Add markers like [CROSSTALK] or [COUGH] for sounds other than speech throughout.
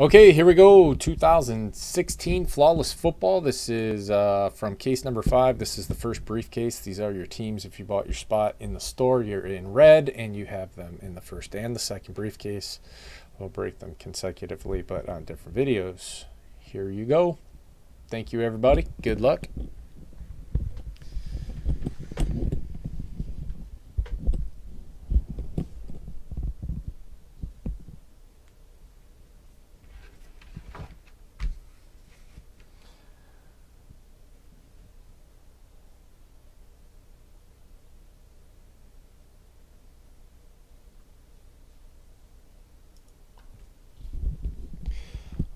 Okay, here we go. 2016 Flawless Football. This is uh, from case number five. This is the first briefcase. These are your teams. If you bought your spot in the store, you're in red, and you have them in the first and the second briefcase. We'll break them consecutively, but on different videos. Here you go. Thank you, everybody. Good luck.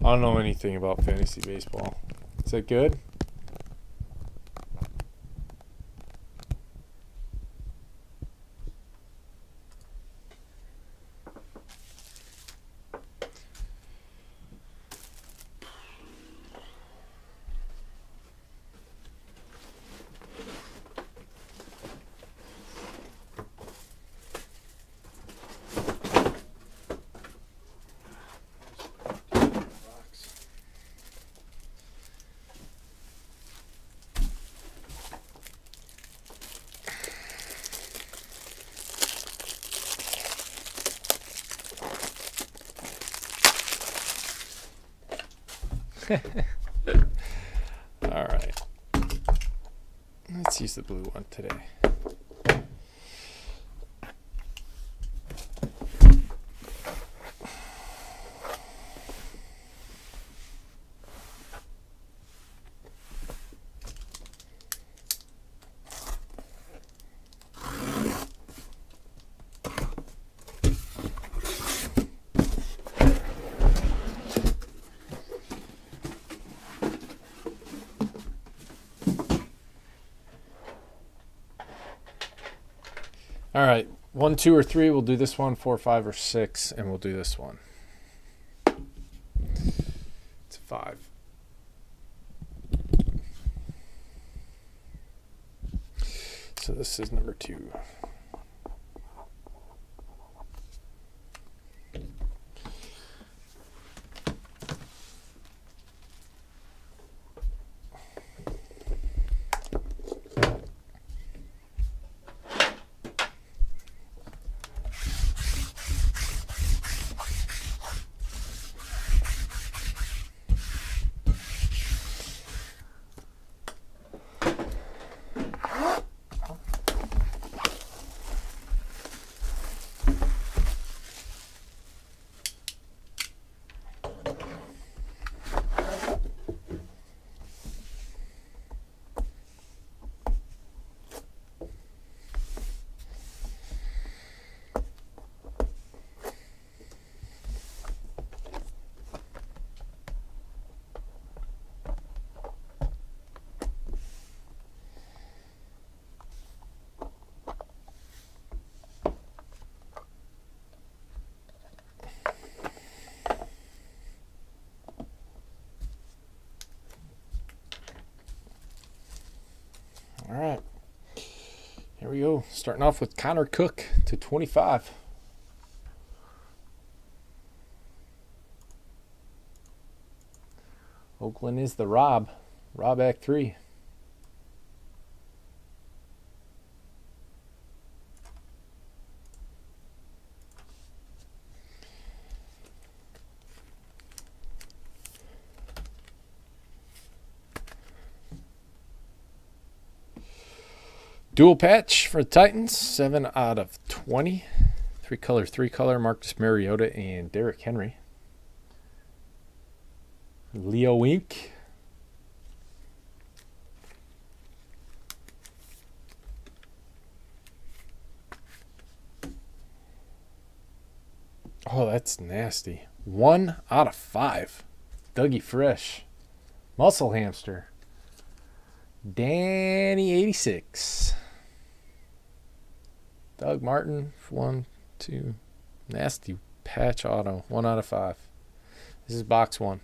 I don't know anything about fantasy baseball. Is that good? [LAUGHS] All right. Let's use the blue one today. All right. One, two, or three. We'll do this one. Four, five, or six, and we'll do this one. It's five. So this is number two. All right. Here we go. Starting off with Connor Cook to 25. Oakland is the Rob. Rob Act 3. Dual patch for the Titans, 7 out of 20. Three color, three color, Marcus Mariota and Derrick Henry. Leo Wink. Oh, that's nasty. One out of five. Dougie Fresh. Muscle Hamster. Danny 86. Doug Martin, one, two. Nasty patch auto, one out of five. This is box one.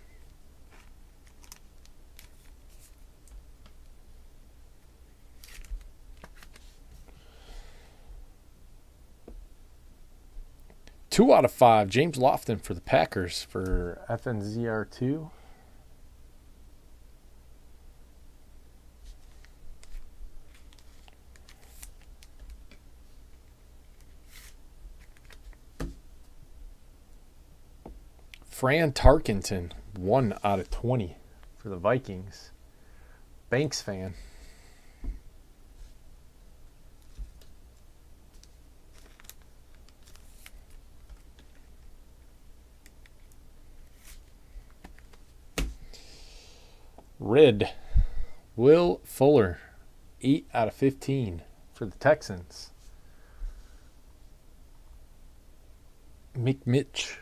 Two out of five. James Lofton for the Packers for FNZR2. Fran Tarkenton, 1 out of 20 for the Vikings. Banks fan. Red, Will Fuller, 8 out of 15 for the Texans. McMitch,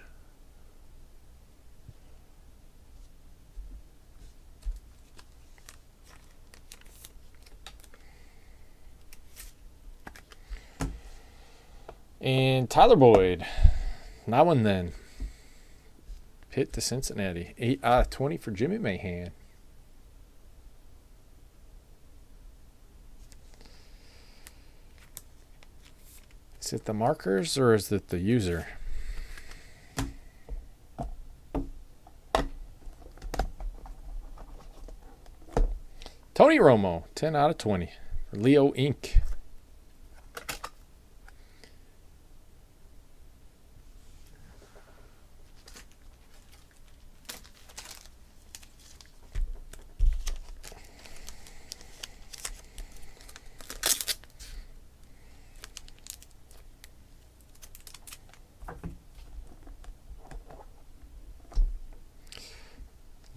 And Tyler Boyd. That one then. Pitt to Cincinnati. 8 out of 20 for Jimmy Mahan. Is it the markers or is it the user? Tony Romo, 10 out of 20 for Leo Inc.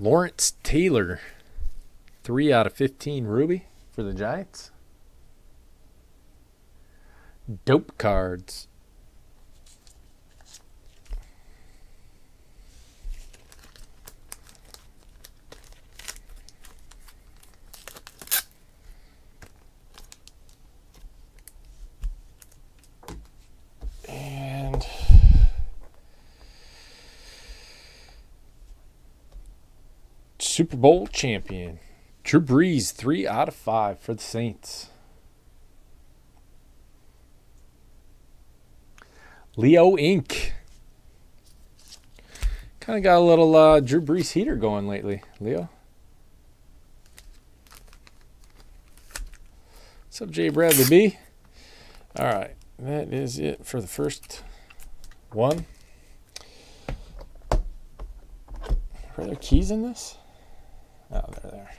Lawrence Taylor, 3 out of 15 Ruby for the Giants. Dope cards. Super Bowl champion. Drew Brees, three out of five for the Saints. Leo Inc. Kind of got a little uh, Drew Brees heater going lately, Leo. What's up, Jay Bradley B? All right, that is it for the first one. Are there keys in this? Oh, they're there.